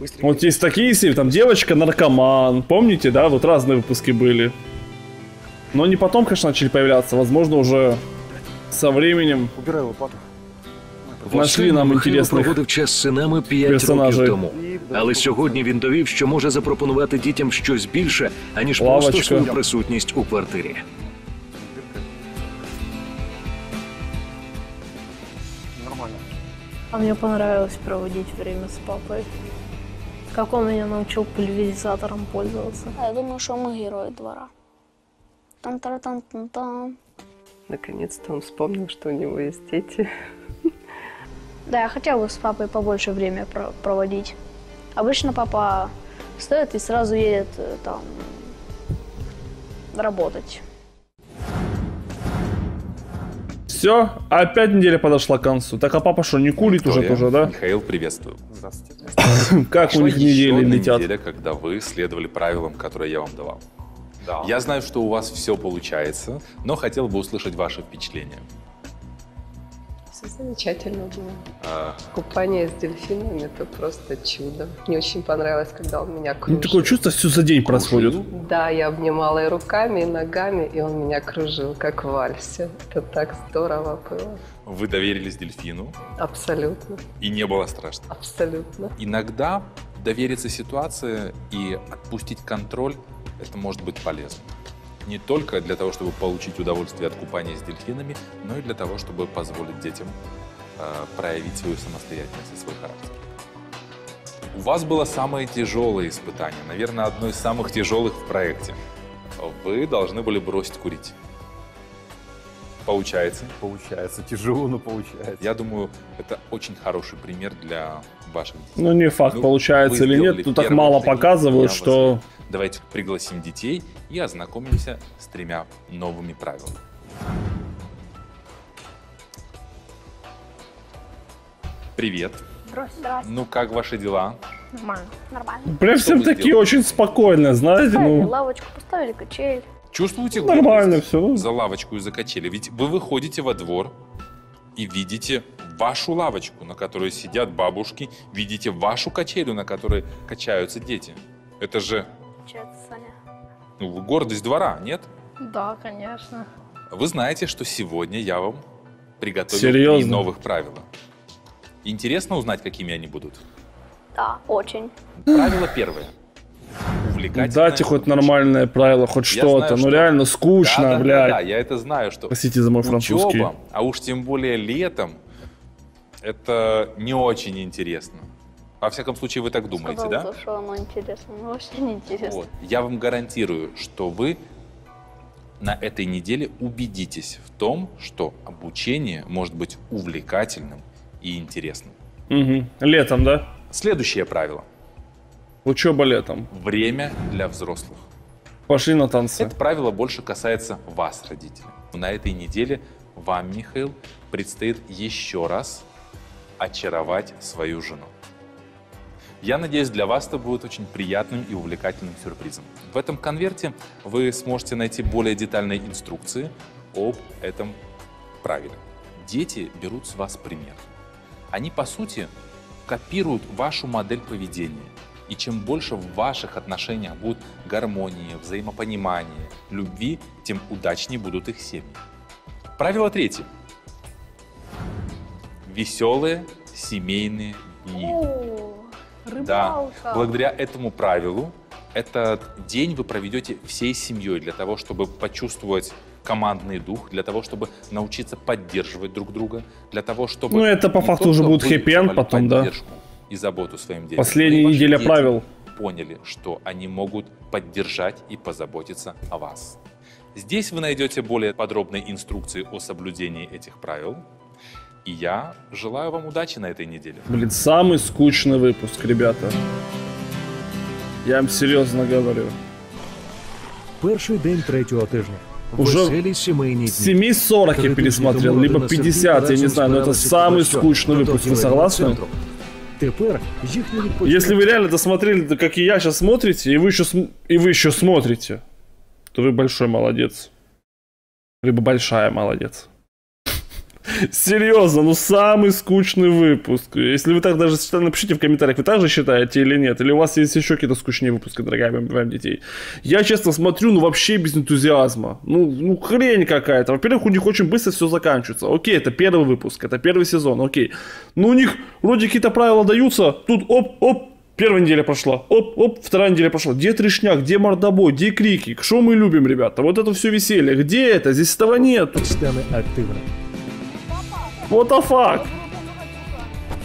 Speaker 13: Быстрее.
Speaker 1: Вот есть такие серии, там девочка-наркоман, помните, да, вот разные выпуски были. Но они потом, конечно, начали появляться, возможно, уже со временем
Speaker 13: Убирай лопату.
Speaker 1: нашли нам
Speaker 2: Михайло
Speaker 1: интересных
Speaker 2: проводив час з синами 5
Speaker 1: персонажей.
Speaker 2: років тому. Але сьогодні він довів, що може запропонувати дітям щось більше, аніж
Speaker 1: Лавочка.
Speaker 2: просто свою присутність у квартирі.
Speaker 13: Нормально.
Speaker 4: А мне понравилось проводить время с папой. Как он меня научил пульверизатором пользоваться.
Speaker 7: А я думаю, что мы герои двора. там тара там там там
Speaker 14: Наконец-то он вспомнил, что у него есть дети.
Speaker 7: Да, я хотел бы с папой побольше время про- проводить. Обычно папа встает и сразу едет э, там работать.
Speaker 1: Все, опять неделя подошла к концу. Так, а папа что, не курит уже
Speaker 8: Виктория,
Speaker 1: тоже, да?
Speaker 8: Михаил, приветствую.
Speaker 13: Здравствуйте.
Speaker 1: Как у них недели летят?
Speaker 8: неделя, когда вы следовали правилам, которые я вам давал.
Speaker 13: Да.
Speaker 8: Я знаю, что у вас все получается, но хотел бы услышать ваше впечатление.
Speaker 14: Все замечательно было.
Speaker 8: А,
Speaker 14: Купание с дельфинами – это просто чудо. Мне очень понравилось, когда он меня
Speaker 1: Ну,
Speaker 14: кружил.
Speaker 1: такое чувство, все за день происходит.
Speaker 14: Да, я обнимала и руками, и ногами, и он меня кружил, как в вальсе. Это так здорово было.
Speaker 8: Вы доверились дельфину,
Speaker 14: Абсолютно,
Speaker 8: и не было страшно.
Speaker 14: абсолютно.
Speaker 8: Иногда довериться ситуации и отпустить контроль – это может быть полезно. Не только для того, чтобы получить удовольствие от купания с дельфинами, но и для того, чтобы позволить детям э, проявить свою самостоятельность и свой характер. У вас было самое тяжелое испытание, наверное, одно из самых тяжелых в проекте. Вы должны были бросить курить. Получается?
Speaker 13: Получается. Тяжело, но получается.
Speaker 8: Я думаю, это очень хороший пример для ваших детей.
Speaker 1: Ну, не факт,
Speaker 8: Ну,
Speaker 1: получается или нет. Тут так
Speaker 8: первые
Speaker 1: мало показывают, что...
Speaker 8: вас- Давайте пригласим детей и ознакомимся с тремя новыми правилами. Привет.
Speaker 7: Здравствуйте.
Speaker 8: Ну, как ваши дела?
Speaker 7: Нормально. Нормально.
Speaker 1: Прям
Speaker 8: Что
Speaker 1: всем
Speaker 8: вы
Speaker 1: такие
Speaker 8: сделали?
Speaker 1: очень спокойные, знаете,
Speaker 7: Поставили
Speaker 1: ну.
Speaker 7: лавочку, поставили качель.
Speaker 8: Чувствуете
Speaker 1: Нормально
Speaker 8: гордость
Speaker 1: всё.
Speaker 8: за лавочку и за качели? Ведь вы выходите во двор и видите вашу лавочку, на которой сидят бабушки, видите вашу качелю, на которой качаются дети. Это же
Speaker 7: Получается, Саня.
Speaker 8: ну, гордость двора, нет?
Speaker 4: Да, конечно.
Speaker 8: Вы знаете, что сегодня я вам приготовил
Speaker 1: Серьезно?
Speaker 8: три новых правила. Интересно узнать, какими они будут?
Speaker 7: Да, очень.
Speaker 8: Правило первое. Увлекательное
Speaker 1: Дайте хоть нормальное правило, хоть
Speaker 8: Я
Speaker 1: что-то.
Speaker 8: знаю,
Speaker 1: Ну
Speaker 8: что-
Speaker 1: реально скучно,
Speaker 8: да, да, да,
Speaker 1: блядь.
Speaker 8: Да, я это знаю, что
Speaker 1: Простите за мой французский.
Speaker 8: учеба, а уж тем более летом, это не очень интересно. Во всяком случае, вы так думаете,
Speaker 7: Сказал
Speaker 8: да?
Speaker 7: то, что оно интересно, но вообще не интересно.
Speaker 8: Вот. Я вам гарантирую, что вы на этой неделе убедитесь в том, что обучение может быть увлекательным и интересным.
Speaker 1: Мгм. Летом, да?
Speaker 8: Следующее правило.
Speaker 1: Учеба летом.
Speaker 8: Время для взрослых.
Speaker 1: Пошли на танцы.
Speaker 8: Это правило больше касается вас, родители. На этой неделе вам, Михаил, предстоит еще раз очаровать свою жену. Я надеюсь, для вас это будет очень приятным и увлекательным сюрпризом. В этом конверте вы сможете найти более детальные инструкции об этом правиле. Дети берут с вас пример. Они, по сути, копируют вашу модель поведения. И чем больше в ваших отношениях будет гармонии, взаимопонимания, любви, тем удачнее будут их семьи. Правило третье. Веселые семейные дни.
Speaker 7: О,
Speaker 8: Да,
Speaker 7: рыбалка.
Speaker 8: благодаря этому правилу этот день вы проведете всей семьей для того, чтобы почувствовать командный дух, для того, чтобы научиться поддерживать друг друга, для того, чтобы...
Speaker 1: Ну, это по факту уже будет
Speaker 8: чувствовали
Speaker 1: потом, да.
Speaker 8: поддержку и заботу своим детям.
Speaker 1: Последняя неделя
Speaker 8: дети
Speaker 1: правил.
Speaker 8: поняли, что они могут поддержать и позаботиться о вас. Здесь вы найдете более подробные инструкции о соблюдении этих правил. И я желаю вам удачи на этой неделе.
Speaker 1: Блин, самый скучный выпуск, ребята. Я вам серьезно говорю.
Speaker 2: Перший день третього тижня.
Speaker 1: Уже
Speaker 2: Веселі сімейні дні.
Speaker 1: 7.40 я
Speaker 2: Три тижні
Speaker 1: пересмотрел,
Speaker 2: тому
Speaker 1: либо
Speaker 2: родина
Speaker 1: 50,
Speaker 2: Сергій
Speaker 1: я не
Speaker 2: разом
Speaker 1: знаю, но это
Speaker 2: збиралася
Speaker 1: самый
Speaker 2: під костьом
Speaker 1: скучный
Speaker 2: до
Speaker 1: выпуск, вы
Speaker 2: торгівельного
Speaker 1: согласны?
Speaker 2: центру. Тепер їхній відпочинок
Speaker 1: Если вы реально досмотрели, как и я сейчас смотрите, и вы еще, см- и вы еще смотрите, то вы большой молодец. Либо большая молодец. Серьезно, ну самый скучный выпуск. Если вы так даже считаете, напишите в комментариях, вы так же считаете или нет. Или у вас есть еще какие-то скучнее выпуски, дорогая моя детей. Я честно смотрю, ну вообще без энтузиазма. Ну, ну хрень какая-то. Во-первых, у них очень быстро все заканчивается. Окей, это первый выпуск, это первый сезон, окей. Но у них вроде какие-то правила даются, тут оп-оп, Первая неделя прошла. Оп-оп, вторая неделя прошла. Где трешняк, где мордобой, где крики? Что мы любим, ребята? Вот это все веселье. Где это? Здесь этого нет.
Speaker 2: стане активним.
Speaker 1: What the fuck?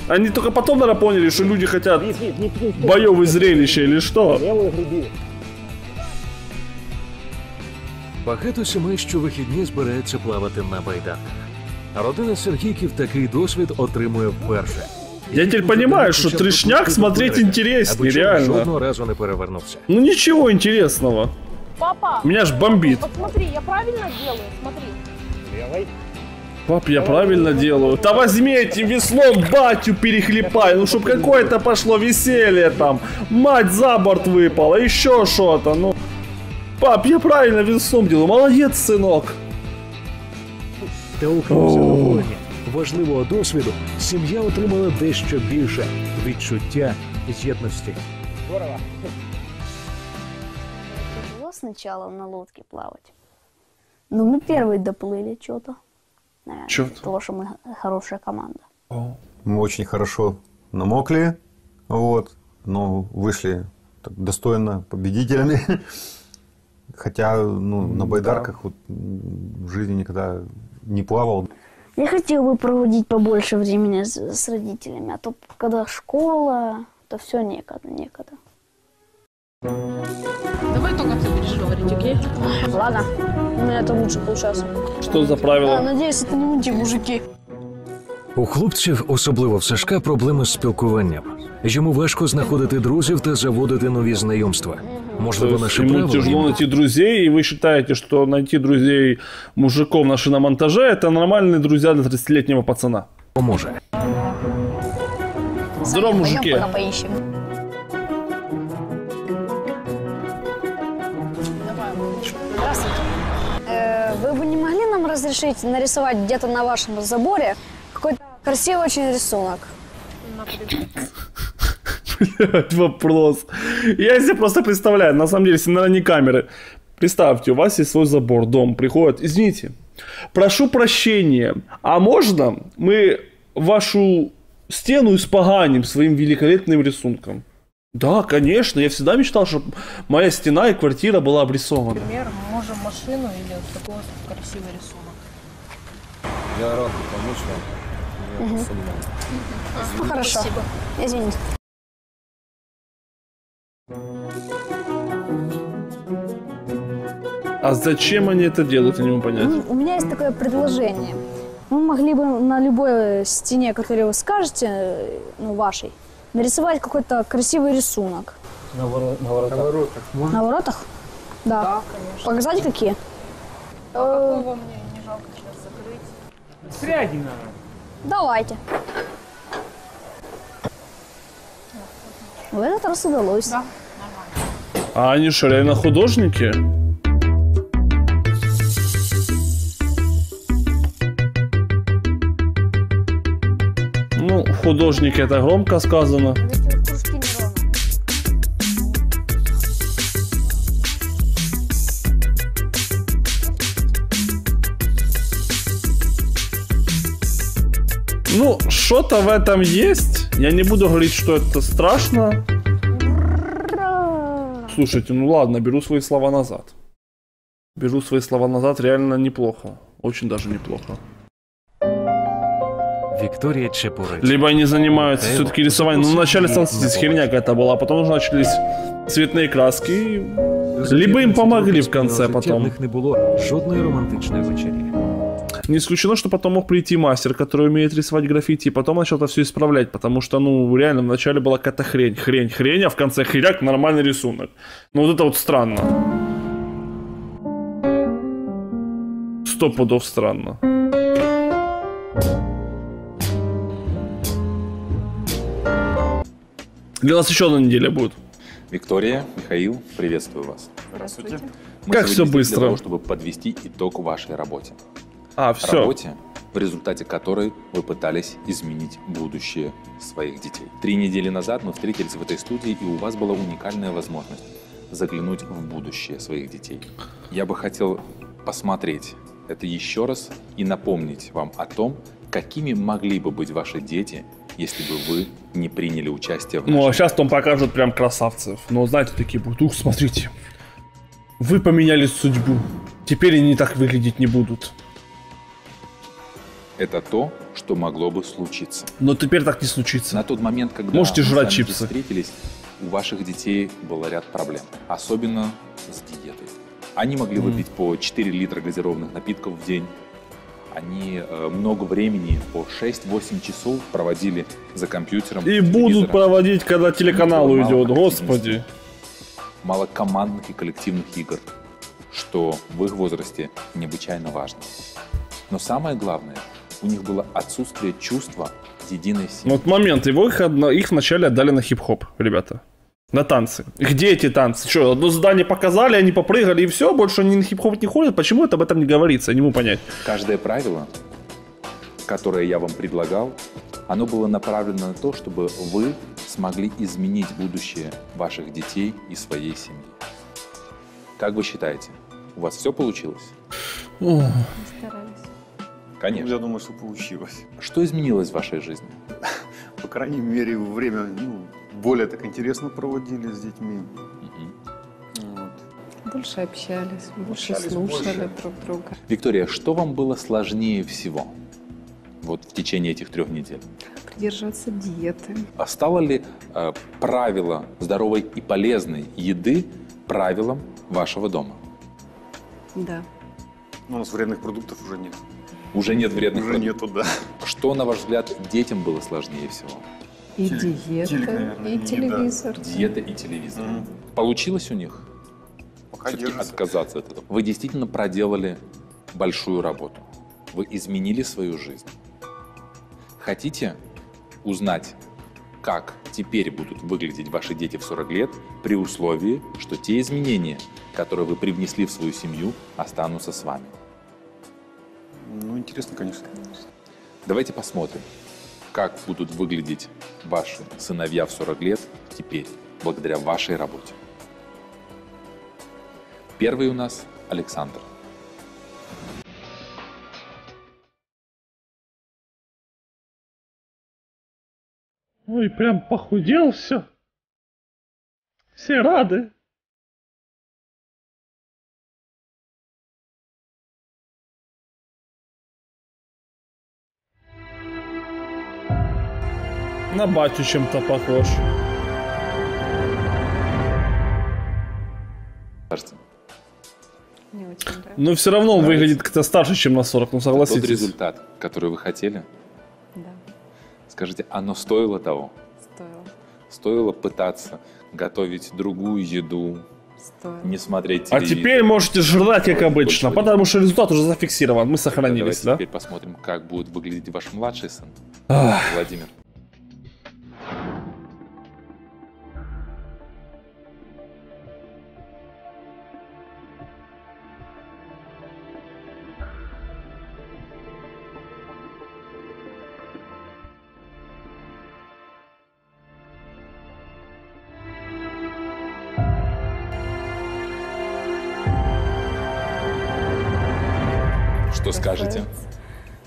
Speaker 1: Они только потом, наверное, поняли, что люди хотят боевые зрелища или что?
Speaker 2: Багато сімей щовихідні збираються плавати на байдарках. Родина Сергійків такий досвід отримує вперше.
Speaker 1: Я теперь понимаю, что трешняк смотреть интереснее,
Speaker 2: Аби човен
Speaker 1: реально.
Speaker 2: жодного разу не перевернувся.
Speaker 1: Ну ничего интересного.
Speaker 4: Папа!
Speaker 1: Меня ж бомбит.
Speaker 4: Вот смотри, я правильно делаю, смотри.
Speaker 1: Пап, я правильно делаю. Да возьми этим веслом батю перехлепай, ну чтоб какое-то пошло веселье там. Мать за борт выпала, еще что-то, ну. Пап, я правильно веслом делаю, молодец, сынок.
Speaker 2: Та окрім задоволення, важливого досвіду, сім'я отримала дещо більше відчуття єдності.
Speaker 7: Тяжело сначала на лодке плавать. Но мы первые доплыли что-то. Наверное, из-за того, что мы хорошая команда.
Speaker 13: Мы очень хорошо намокли, вот, но вышли так достойно победителями. Хотя ну, на байдарках вот, в жизни никогда не плавал.
Speaker 7: Я хотел бы проводить побольше времени с, с родителями, а то когда школа, то все некогда, некогда
Speaker 4: Давай только ты будешь говорить, окей?
Speaker 7: Ладно, у меня это лучше получается.
Speaker 1: Что за
Speaker 7: Да,
Speaker 1: правило?
Speaker 7: надеюсь, это не мы те мужики.
Speaker 2: У хлопців, особливо в Сашка, проблеми з спілкуванням. Йому важко знаходити друзів та заводити нові знайомства.
Speaker 1: То
Speaker 2: Можливо,
Speaker 1: есть
Speaker 2: наше
Speaker 1: ему
Speaker 2: правило
Speaker 1: тяжело
Speaker 2: йому
Speaker 1: найти друзей, и вы считаете, что найти друзей мужиков на шиномонтаже это нормальные друзья для 30-летнего пацана?
Speaker 2: поможе.
Speaker 1: Здорово,
Speaker 7: Пойдем
Speaker 1: мужики.
Speaker 7: пока поищем. Разрешить нарисовать где-то на вашем заборе какой-то красивый очень рисунок?
Speaker 1: Блядь, вопрос. Я себе просто представляю, на самом деле, если, наверное, не камеры. Представьте, у вас есть свой забор, дом, приходит, извините, прошу прощения, а можно мы вашу стену испоганим своим великолепным рисунком? Да, конечно, я всегда мечтал, чтобы моя стена и квартира была обрисована.
Speaker 4: Например, можем машину или вот такой вот красивый рисунок.
Speaker 15: Я рад помочь вам. Я сумел.
Speaker 7: Ну, хорошо. Извините.
Speaker 1: А зачем они это делают, я не могу понять.
Speaker 7: Ну, У меня есть такое предложение. Мы могли бы на любой стене, которую вы скажете, э, ну, вашей, нарисовать какой-то красивый рисунок.
Speaker 15: На, воро- на воротах.
Speaker 7: На воротах? Да.
Speaker 4: конечно.
Speaker 7: Показать какие?
Speaker 4: А какой вам мне не жалко сейчас
Speaker 11: Пряди надо.
Speaker 7: Давайте. В этот раз удалось. Да.
Speaker 1: А они что, реально художники? Ну, художники это громко сказано. Ну, что-то в этом есть. Я не буду говорить, что это страшно. Слушайте, ну ладно, беру свои слова назад. Беру свои слова назад, реально неплохо. Очень даже неплохо.
Speaker 2: Виктория Чепурич.
Speaker 1: Либо они занимаются все-таки рисованием. Ну, вначале согласитесь, херня какая-то была, а потом уже начались цветные краски. и Либо им помогли в конце потом.
Speaker 2: В них не було жодної романтичної вечері.
Speaker 1: Не исключено, что потом мог прийти мастер, который умеет рисовать граффити, и потом начал это все исправлять, потому что, ну, реально, вначале была какая-то хрень, хрень, хрень, а в конце хряк нормальный рисунок. Ну, вот это вот странно. Сто пудов странно. Для нас еще одна неделя будет.
Speaker 8: Виктория, Михаил, приветствую вас.
Speaker 1: Здравствуйте.
Speaker 8: Мы
Speaker 1: Как
Speaker 8: здесь
Speaker 1: быстро.
Speaker 8: Для того, чтобы подвести итог вашей работе.
Speaker 1: А, всё.
Speaker 8: Работе, в результате которой вы пытались изменить будущее своих детей. Три недели назад мы встретились в этой студии, и у вас была уникальная возможность заглянуть в будущее своих детей. Я бы хотел посмотреть это еще раз и напомнить вам о том, какими могли бы быть ваши дети, если бы вы не приняли участие в
Speaker 1: Ну, а сейчас там покажут прям красавцев. Но, знаете, такие будут, ух, смотрите. Вы поменяли судьбу. Теперь они так выглядеть не будут.
Speaker 8: Это то, что могло бы случиться.
Speaker 1: Но теперь так не случится.
Speaker 8: На тот момент, когда
Speaker 1: Можете
Speaker 8: мы
Speaker 1: жрать чипсы.
Speaker 8: встретились, у ваших детей был ряд проблем, особенно с диетой. Они могли
Speaker 1: Мгм.
Speaker 8: выпить по 4 литра газированных напитков в день. Они э, много времени, по 6-8 часов проводили за компьютером.
Speaker 1: И будут проводить, когда телеканал уйдет, господи.
Speaker 8: Мало командных и коллективных игр, что в их возрасте необычайно важно. Но самое главное, у них было отсутствие чувства единой семьи.
Speaker 1: Ну, Вот момент, его их, одно- их вначале отдали на хип-хоп, ребята. На танцы. Где эти танцы? Что, одно задание показали, они попрыгали и все, больше они на хип-хоп не ходят? Почему это об этом не говорится? Я не могу понять.
Speaker 8: Каждое правило, которое я вам предлагал, оно было направлено на то, чтобы вы смогли изменить будущее ваших детей и своей семьи. Как вы считаете, у вас все получилось? Конечно.
Speaker 13: Я думаю, что получилось.
Speaker 8: Что изменилось в вашей жизни?
Speaker 13: По крайней мере, время ну, более так интересно проводили с детьми. Вот.
Speaker 14: Больше общались, больше
Speaker 13: Общались
Speaker 14: слушали
Speaker 13: больше.
Speaker 14: друг друга.
Speaker 8: Виктория, что вам было сложнее всего вот в течение этих трех недель?
Speaker 14: Придерживаться диеты.
Speaker 8: А стало ли э, правило здоровой и полезной еды правилом вашего дома?
Speaker 14: Да.
Speaker 13: Ну, у нас вредных продуктов уже нет.
Speaker 8: Уже нет вредных
Speaker 13: Уже
Speaker 8: продуктов?
Speaker 13: нету, да.
Speaker 8: Что, на ваш взгляд, детям было сложнее всего?
Speaker 14: И
Speaker 13: Телек-
Speaker 14: диета,
Speaker 13: телек, наверное,
Speaker 14: и
Speaker 13: еда.
Speaker 14: телевизор.
Speaker 8: Диета и телевизор. Получилось у них?
Speaker 13: Пока
Speaker 8: Все-таки
Speaker 13: держится.
Speaker 8: отказаться от этого. Вы действительно проделали большую работу. Вы изменили свою жизнь. Хотите узнать, как теперь будут выглядеть ваши дети в 40 лет при условии, что те изменения, которые вы привнесли в свою семью, останутся с вами.
Speaker 13: Ну, интересно, конечно.
Speaker 8: Давайте посмотрим, как будут выглядеть ваши сыновья в 40 лет теперь, благодаря вашей работе. Первый у нас Александр.
Speaker 1: Ой, прям похудел все. Все рады. На батю чем-то похож.
Speaker 3: Не очень, да?
Speaker 1: Но все равно он выглядит как-то старше, чем на 40, ну
Speaker 8: тот
Speaker 1: согласитесь.
Speaker 8: результат, который вы хотели,
Speaker 3: Да,
Speaker 8: скажите, оно стоило того?
Speaker 3: стоило.
Speaker 8: Стоило пытаться готовить другую еду,
Speaker 3: Стоило.
Speaker 8: не смотреть
Speaker 1: А
Speaker 8: телевизор?
Speaker 1: теперь можете жрать, как обычно, потому что результат уже зафиксирован. Мы сохранились,
Speaker 8: Давайте
Speaker 1: да?
Speaker 8: теперь посмотрим, как будет выглядеть ваш младший сын,
Speaker 1: Ах.
Speaker 8: Владимир.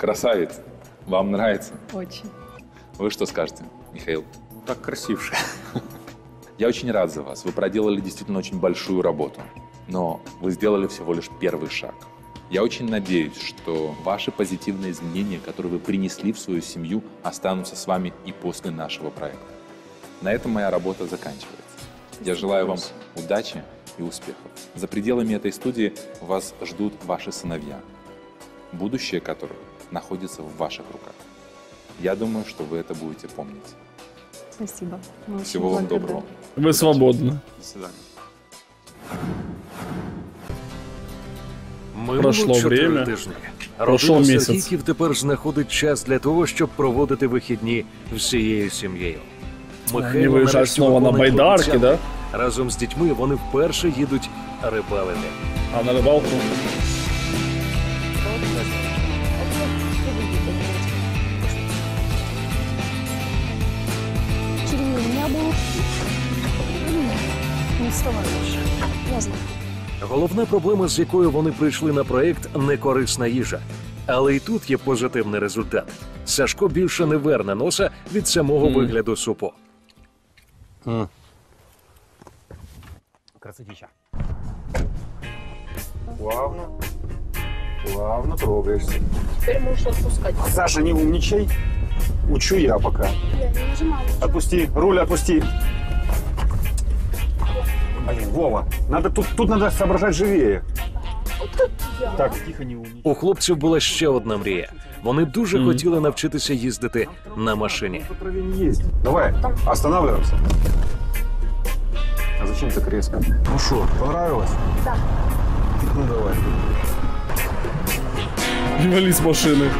Speaker 8: Красавец. Вам нравится?
Speaker 3: Очень.
Speaker 8: Вы что скажете, Михаил?
Speaker 13: Так красивше.
Speaker 8: Я очень рад за вас. Вы проделали действительно очень большую работу. Но вы сделали всего лишь первый шаг. Я очень надеюсь, что ваши позитивные изменения, которые вы принесли в свою семью, останутся с вами и после нашего проекта. На этом моя работа заканчивается. Я желаю вам удачи и успехов. За пределами этой студии вас ждут ваши сыновья, будущее которых находится в ваших руках. Я думаю, что вы это будете помнить.
Speaker 3: Спасибо. Мы очень
Speaker 8: Всего вам
Speaker 3: благодарны.
Speaker 8: доброго.
Speaker 1: Вы свободны.
Speaker 8: До свидания.
Speaker 2: Минуло
Speaker 1: Пройшло
Speaker 2: чотири
Speaker 1: время.
Speaker 2: тижні.
Speaker 1: Пройшов
Speaker 2: Родина
Speaker 1: місяць.
Speaker 2: Сергійків тепер знаходить час для того, щоб проводити вихідні всією сім'єю.
Speaker 1: Вони
Speaker 2: Михайло
Speaker 1: виїжджають
Speaker 2: нарешті
Speaker 1: знову на
Speaker 2: виконує
Speaker 1: байдарки,
Speaker 2: обіцянку. Разом з дітьми вони вперше їдуть рибалити.
Speaker 1: А на рибалку?
Speaker 2: Головна проблема, з якою вони прийшли на проект некорисна їжа. Але і тут є позитивний результат. Сашко більше не верне носа від самого
Speaker 13: Мгм.
Speaker 2: вигляду супу.
Speaker 13: Красотища. Плавно. Плавно трогаешься.
Speaker 4: Теперь можешь отпускать.
Speaker 13: Саша, не умничай. Учу я пока.
Speaker 4: Я не нажимала.
Speaker 13: Отпусти, руль отпусти. Блин, Вова, надо тут, тут надо соображать живее. Так, тихо, не умничай.
Speaker 2: У хлопців була ще одна мрія. Вони дуже хотіли навчитися їздити на машині.
Speaker 13: Есть. Давай, останавливаемся. А зачем так резко? Ну что, понравилось?
Speaker 7: Да.
Speaker 13: Ну давай.
Speaker 1: Не вали с машины.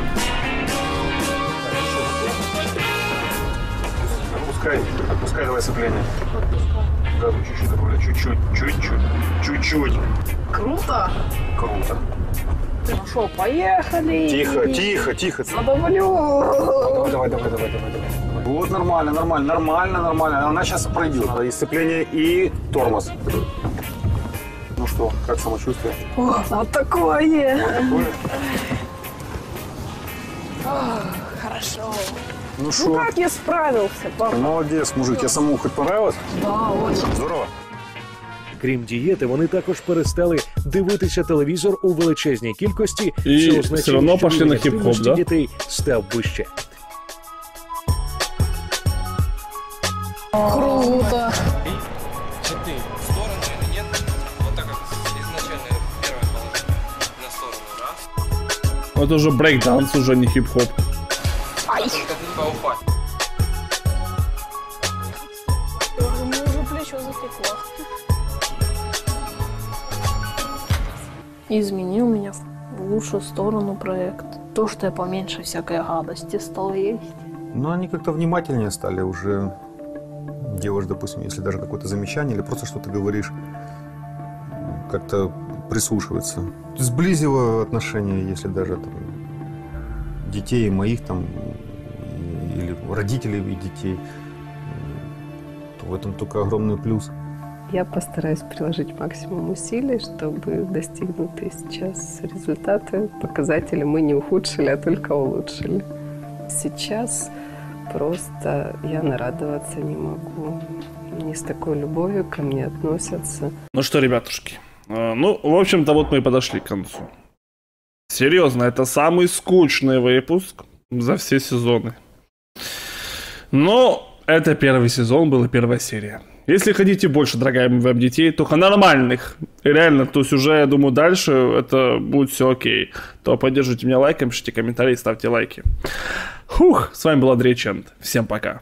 Speaker 13: Отпускай, отпускай, давай сцепление. Газу чуть-чуть добавляй, чуть-чуть, чуть-чуть, чуть-чуть.
Speaker 4: Круто.
Speaker 13: Круто.
Speaker 4: Ну что, поехали.
Speaker 13: Тихо, тихо, тихо.
Speaker 4: Задавлю.
Speaker 13: Давай, давай, давай, давай, давай, давай. Вот нормально, нормально, нормально, нормально. Она сейчас пройдет. Надо и сцепление, и тормоз. Ну что, как самочувствие?
Speaker 4: О, вот такое.
Speaker 13: Вот такое?
Speaker 4: Ах, Хорошо.
Speaker 13: Ну
Speaker 4: Ну
Speaker 13: что?
Speaker 4: как я справился, папа?
Speaker 13: Молодец, мужик. Я самому хоть понравилось?
Speaker 4: Да, очень.
Speaker 13: Здорово.
Speaker 2: Крім дієти, вони також перестали дивитися телевізор у величезній кількості,
Speaker 1: І
Speaker 2: що
Speaker 1: все
Speaker 2: означає,
Speaker 1: одно
Speaker 2: що
Speaker 1: пошли на
Speaker 2: рівень
Speaker 1: хіп-хоп,
Speaker 2: активності
Speaker 1: да?
Speaker 2: дітей став вище.
Speaker 4: Круто.
Speaker 16: Четыре. В сторону или нет? Вот так как изначально первое положение. На сторону. Раз.
Speaker 1: Ну, Это уже брейкданс, уже не хип-хоп.
Speaker 4: Ай.
Speaker 16: Только ты упасть.
Speaker 4: У меня уже плечо затекло. Измени у меня в лучшую сторону проект. То, что я поменьше всякой гадости стал есть.
Speaker 13: Ну, они как-то внимательнее стали уже. делаешь, допустим, если даже какое-то замечание или просто что-то говоришь, как-то прислушиваться. Сблизило отношения, если даже там, детей моих там, родителей и детей, то в этом только огромный плюс.
Speaker 6: Я постараюсь приложить максимум усилий, чтобы достигнутые сейчас результаты, показатели мы не ухудшили, а только улучшили. Сейчас просто я нарадоваться не могу. Не с такой любовью ко мне относятся.
Speaker 1: Ну что, ребятушки, э, ну, в общем-то, вот мы и подошли к концу. Серьезно, это самый скучный выпуск за все сезоны. Но это первый сезон, была первая серия. Если хотите больше, дорогая вам детей, только нормальных, реально, то есть уже, я думаю, дальше это будет все окей, то поддержите меня лайком, пишите комментарии, ставьте лайки. Хух, с вами был Андрей Чент. Всем пока.